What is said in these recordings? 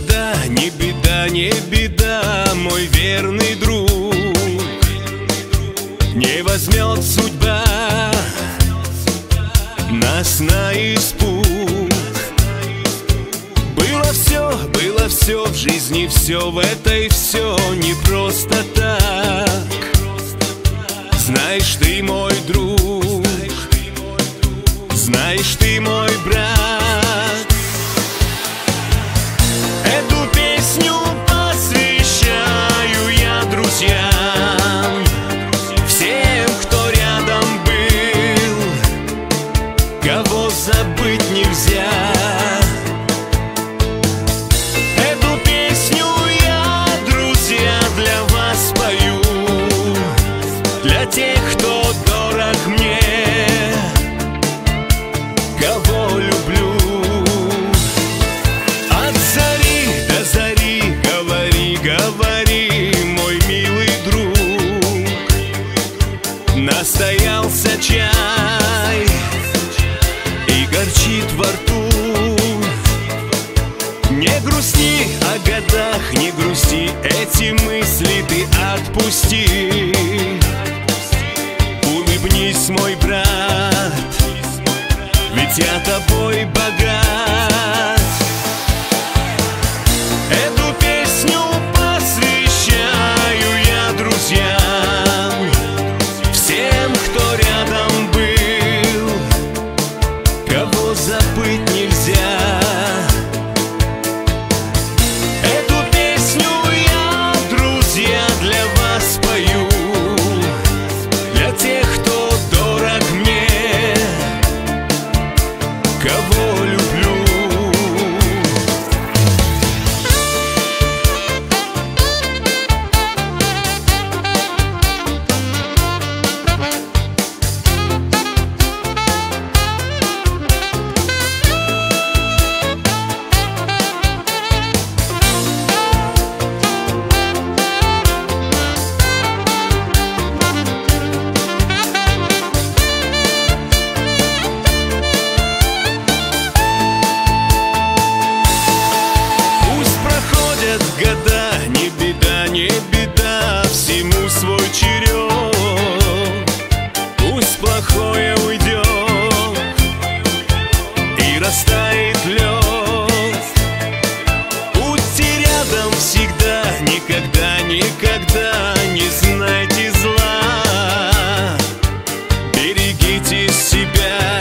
года, не беда, не беда, мой верный друг. Не возьмет судьба нас на испуг. Было все, было все в жизни, все в этой все не просто так. Знаешь ты мой друг, знаешь ты мой брат. Кого забыть нельзя. Эту песню я, друзья, для вас пою, для тех, кто дорог мне, кого люблю. От зари до зари говори, говори, мой милый друг. Настоялся чай годах, не грусти, эти мысли ты отпусти. Улыбнись, мой брат, ведь я тобой богат. Беда, не беда, всему свой черед. Пусть плохое уйдет и растает лед. Будьте рядом всегда, никогда, никогда не знайте зла. Берегите себя,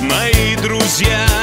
мои друзья.